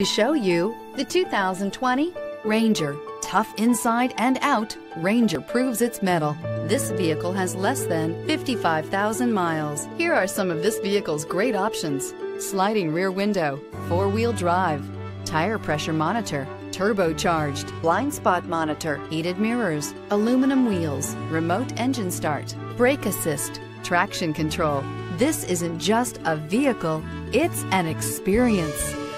To show you the 2020 Ranger. Tough inside and out, Ranger proves its metal. This vehicle has less than 55,000 miles. Here are some of this vehicle's great options. Sliding rear window, four-wheel drive, tire pressure monitor, turbocharged, blind spot monitor, heated mirrors, aluminum wheels, remote engine start, brake assist, traction control. This isn't just a vehicle, it's an experience.